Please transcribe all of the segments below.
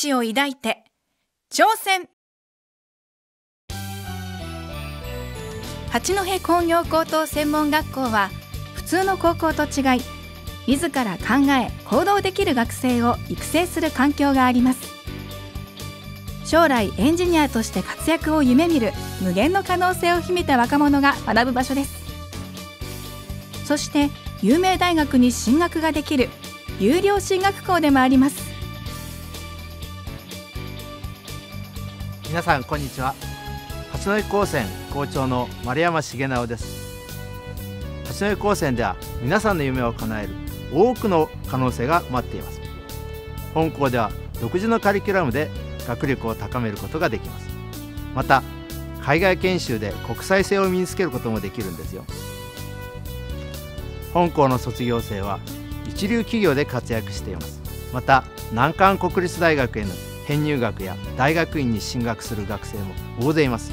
志を抱いて挑戦。八戸工業高等専門学校は普通の高校と違い自ら考え行動できる学生を育成する環境があります。将来エンジニアとして活躍を夢見る無限の可能性を秘めた若者が学ぶ場所です。そして有名大学に進学ができる有料進学校でもあります。皆さんこんにちは。八戸高専校長の丸山重直です。八戸高専では皆さんの夢を叶える多くの可能性が待っています。本校では独自のカリキュラムで学力を高めることができます。また海外研修で国際性を身につけることもできるんですよ。本校の卒業生は一流企業で活躍しています。また難関国立大学への編入学や大学院に進学する学生も大勢います。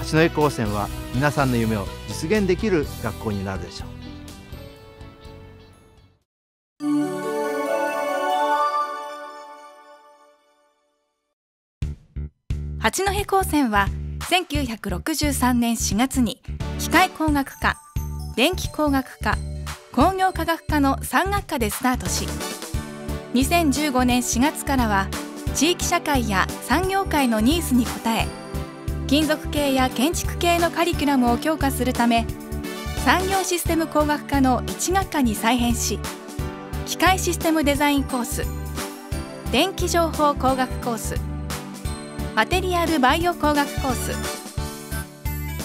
八戸高専は皆さんの夢を実現できる学校になるでしょう。八戸高専は1963年4月に機械工学科電気工学科工業科学科の3学科でスタートし2015年4月からは地域社会や産業界のニーズに応え金属系や建築系のカリキュラムを強化するため産業システム工学科の1学科に再編し機械システムデザインコース電気情報工学コースマテリアルバイオ工学コース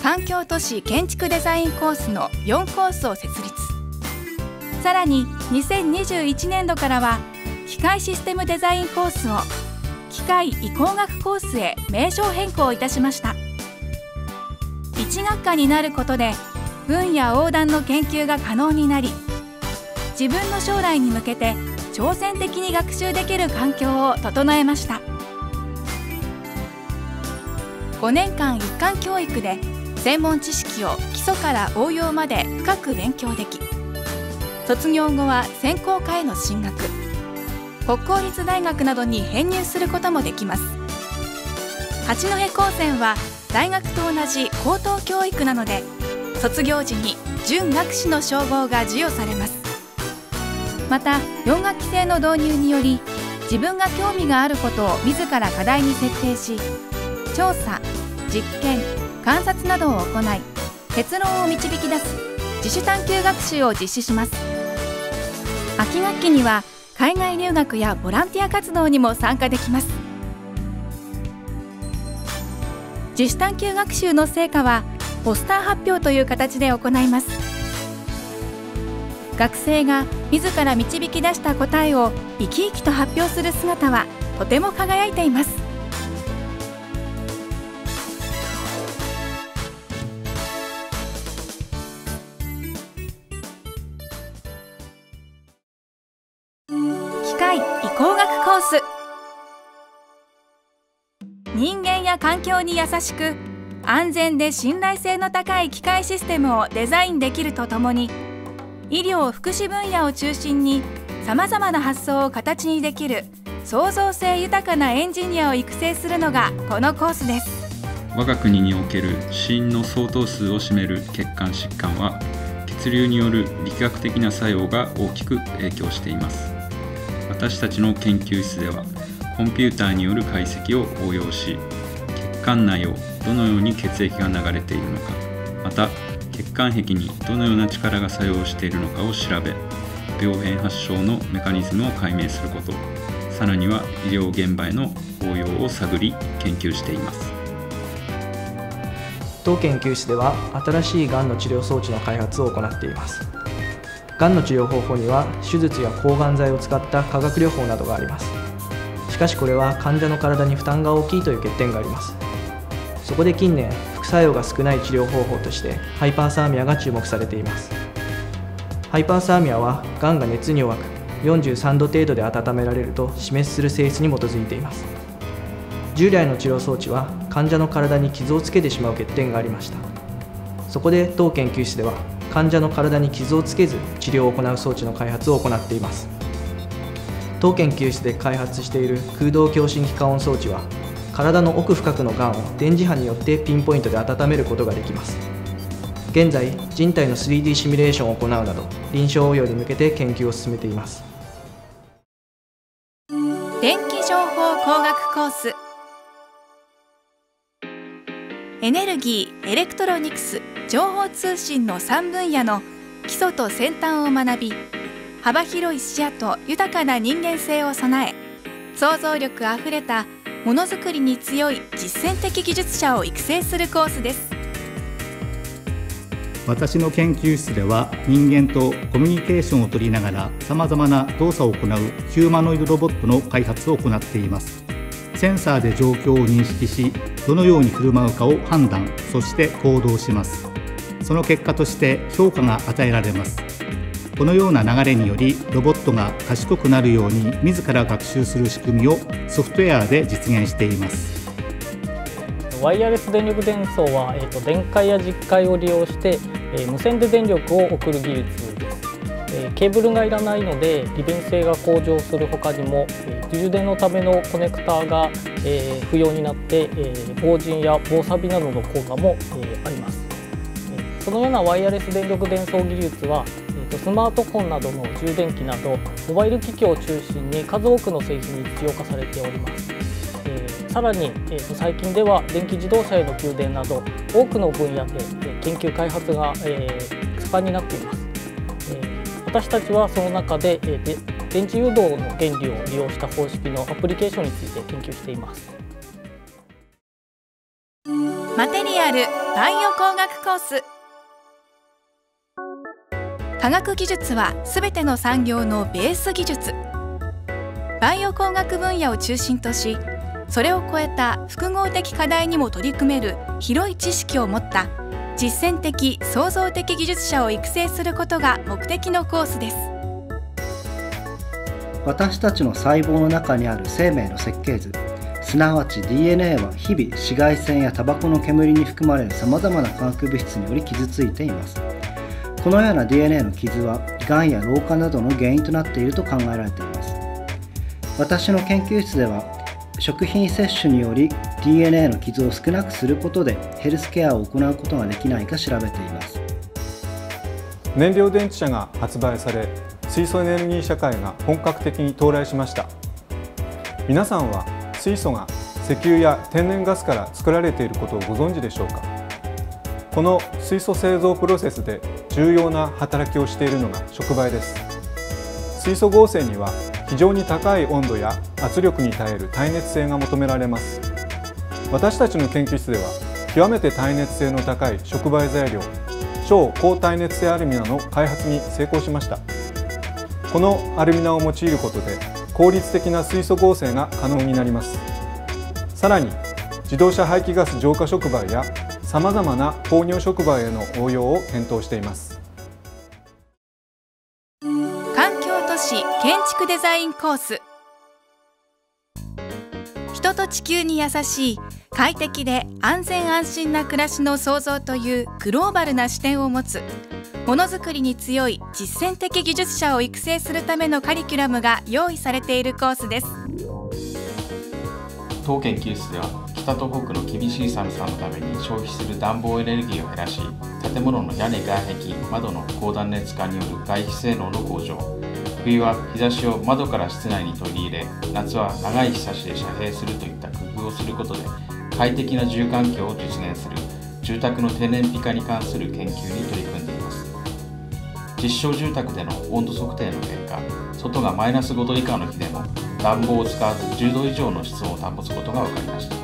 環境都市建築デザインコースの4コースを設立。さらに2021年度からは機械システムデザインコースを機械移工学コースへ名称変更いたしました1学科になることで分野横断の研究が可能になり自分の将来に向けて挑戦的に学習できる環境を整えました。5年間一貫教育で専門知識を基礎から応用まで深く勉強でき卒業後は専攻科への進学国公立大学などに編入することもできます。八戸高専は大学と同じ高等教育なので卒業時に準学士の称号が授与されます。また4学期制の導入により自分が興味があることを自ら課題に設定し調査実験観察などを行い結論を導き出す自主探究学習を実施します。秋学期には海外留学やボランティア活動にも参加できます。自主探究学習の成果はポスター発表という形で行います。学生が自ら導き出した答えを生き生きと発表する姿はとても輝いています。環境に優しく安全で信頼性の高い機械システムをデザインできるとともに医療福祉分野を中心にさまざまな発想を形にできる創造性豊かなエンジニアを育成するのがこのコースです。我が国における死因の相当数を占める血管疾患は血流による力学的な作用が大きく影響しています。私たちの研究室ではコンピューターによる解析を応用し管内をどのように血液が流れているのか。また血管壁にどのような力が作用しているのかを調べ病変発症のメカニズムを解明すること。さらには医療現場への応用を探り研究しています。当研究室では新しいがんの治療装置の開発を行っています。がんの治療方法には手術や抗がん剤を使った化学療法などがあります。しかしこれは患者の体に負担が大きいという欠点があります。そこで近年副作用が少ない治療方法としてハイパーサーミアが注目されています。ハイパーサーミアはがんが熱に弱く43度程度で温められると死滅する性質に基づいています。従来の治療装置は患者の体に傷をつけてしまう欠点がありました。そこで当研究室では患者の体に傷をつけず治療を行う装置の開発を行っています。当研究室で開発している空洞共振器加温装置は体の奥深くのがんを電磁波によってピンポイントで温めることができます。現在人体の 3D シミュレーションを行うなど臨床応用に向けて研究を進めています。電気情報工学コース。エネルギーエレクトロニクス情報通信の3分野の基礎と先端を学び幅広い視野と豊かな人間性を備え想像力あふれたものづくりに強い実践的技術者を育成するコースです。私の研究室では人間とコミュニケーションを取りながらさまざまな動作を行うヒューマノイドロボットの開発を行っています。センサーで状況を認識しどのように振る舞うかを判断そして行動します。その結果として評価が与えられます。このような流れによりロボットが賢くなるように自ら学習する仕組みをソフトウェアで実現しています。ワイヤレス電力伝送は、えーと、電解や実解を利用して、えー、無線で電力を送る技術です、えー、ケーブルがいらないので利便性が向上するほかにも、えー、充電のためのコネクターが、え不要になって、え防塵や防錆などの効果も、えあります、えそのようなワイヤレス電力伝送技術はスマートフォンなどの充電器などモバイル機器を中心に数多くの製品に実用化されております、えー、さらに、えー、最近では電気自動車への給電など多くの分野で研究開発が、えー、盛んになっています、えー、私たちはその中で、えー、電池誘導の原理を利用した方式のアプリケーションについて研究しています。マテリアルバイオ工学コース。科学技術はすべての産業のベース技術。バイオ工学分野を中心としそれを超えた複合的課題にも取り組める広い知識を持った実践的創造的技術者を育成することが目的のコースです。私たちの細胞の中にある生命の設計図すなわち DNA は日々紫外線やタバコの煙に含まれるさまざまな化学物質により傷ついています。このような DNA の傷はがんや老化などの原因となっていると考えられています。私の研究室では食品摂取により DNA の傷を少なくすることでヘルスケアを行うことができないか調べています。燃料電池車が発売され水素エネルギー社会が本格的に到来しました。皆さんは水素が石油や天然ガスから作られていることをご存知でしょうか？この水素製造プロセスで重要な働きをしているのが触媒です。水素合成には非常に高い温度や圧力に耐える耐熱性が求められます。私たちの研究室では極めて耐熱性の高い触媒材料超高耐熱性アルミナの開発に成功しました。このアルミナを用いることで効率的な水素合成が可能になります。さらに自動車排気ガス浄化触媒やさまざまな工業触媒への応用を検討しています。建築デザインコース。人と地球に優しい快適で安全安心な暮らしの創造というグローバルな視点を持つものづくりに強い実践的技術者を育成するためのカリキュラムが用意されているコースです。当研究室では北と北の厳しい寒さのために消費する暖房エネルギーを減らし建物の屋根外壁窓の高断熱化による外皮性能の向上冬は日差しを窓から室内に取り入れ夏は長い日差しで遮蔽するといった工夫をすることで快適な住環境を実現する住宅の低燃費化に関する研究に取り組んでいます。実証住宅での温度測定の結果外がマイナス5度以下の日でも暖房を使わず10度以上の室温を保つことが分かりました。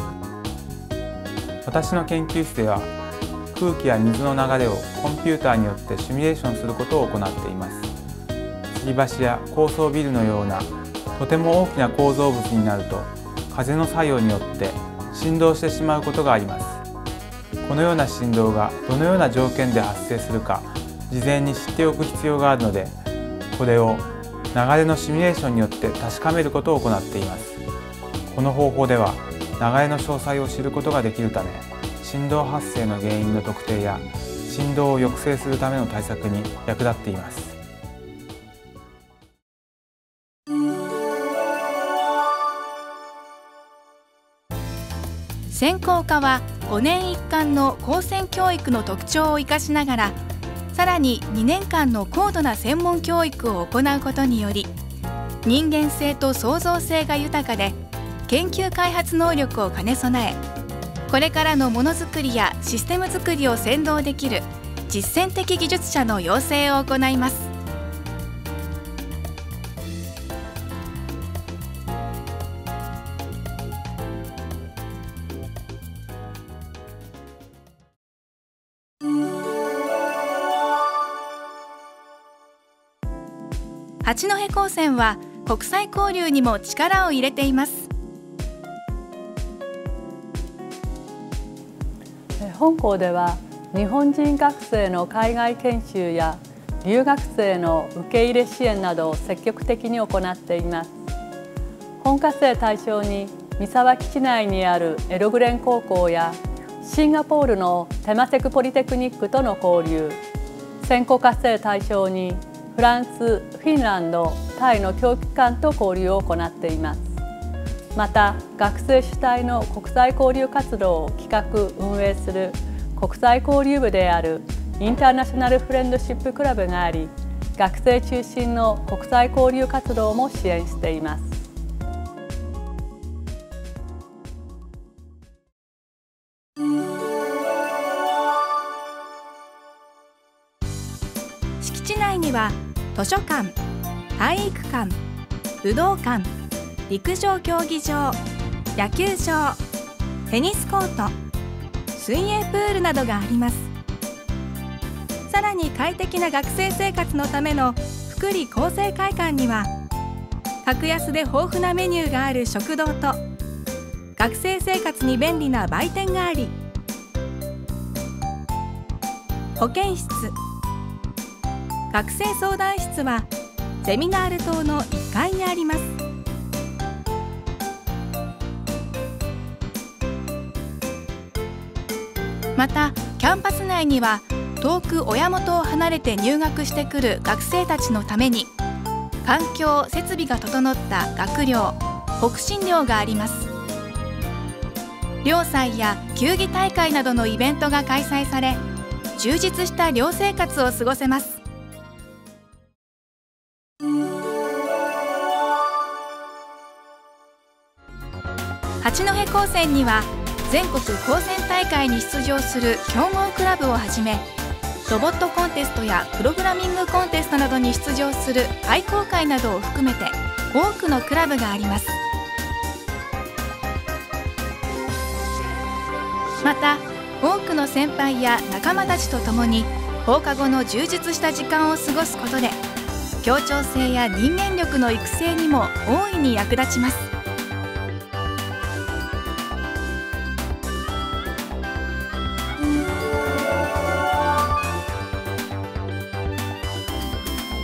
私の研究室では空気や水の流れをコンピューターによってシミュレーションすることを行っています。吊り橋や高層ビルのようなとても大きな構造物になると風の作用によって振動してしまうことがあります。このような振動がどのような条件で発生するか事前に知っておく必要があるのでこれを流れのシミュレーションによって確かめることを行っています。この方法では流れの詳細を知ることができるため振動発生の原因の特定や振動を抑制するための対策に役立っています。専攻科は5年一貫の高専教育の特徴を生かしながらさらに2年間の高度な専門教育を行うことにより人間性と創造性が豊かで研究開発能力を兼ね備えこれからのものづくりやシステム作りを先導できる実践的技術者の養成を行います。八戸高専は国際交流にも力を入れています。本校では日本人学生の海外研修や留学生の受け入れ支援などを積極的に行っています。本科生対象に三沢基地内にあるエログレン高校やシンガポールのテマセクポリテクニックとの交流。専攻科生対象にフランス、フィンランド、タイの教育機関と交流を行っています。また学生主体の国際交流活動を企画運営する国際交流部であるインターナショナルフレンドシップクラブがあり学生中心の国際交流活動も支援しています。は図書館体育館武道館陸上競技場野球場テニスコート水泳プールなどがあります。さらに快適な学生生活のための福利厚生会館には格安で豊富なメニューがある食堂と学生生活に便利な売店があり保健室学生相談室はゼミナール棟の1階にあります。またキャンパス内には遠く親元を離れて入学してくる学生たちのために環境設備が整った学寮北進寮があります。寮祭や球技大会などのイベントが開催され充実した寮生活を過ごせます。八戸高専には全国高専大会に出場する強豪クラブをはじめロボットコンテストやプログラミングコンテストなどに出場する愛好会などを含めて多くのクラブがあります。また多くの先輩や仲間たちと共に放課後の充実した時間を過ごすことで協調性や人間力の育成にも大いに役立ちます。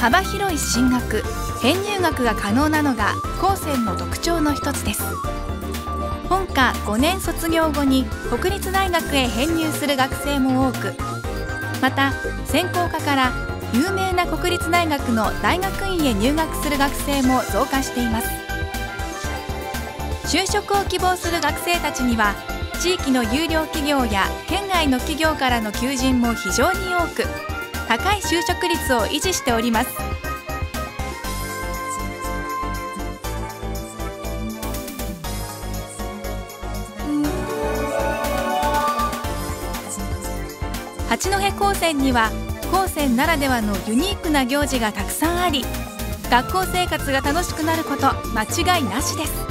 幅広い進学編入学が可能なのが高専の特徴の一つです。本科5年卒業後に国立大学へ編入する学生も多くまた専攻科から有名な国立大学の大学院へ入学する学生も増加しています。就職を希望する学生たちには地域の優良企業や県外の企業からの求人も非常に多く高い就職率を維持しております。八戸高専には高専ならではのユニークな行事がたくさんあり学校生活が楽しくなること間違いなしです。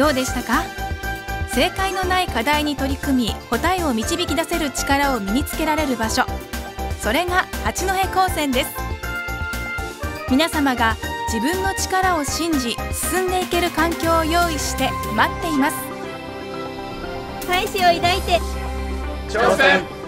どうでしたか？正解のない課題に取り組み答えを導き出せる力を身につけられる場所。それが八戸高専です。皆様が自分の力を信じ進んでいける環境を用意して待っています。大志を抱いて。挑戦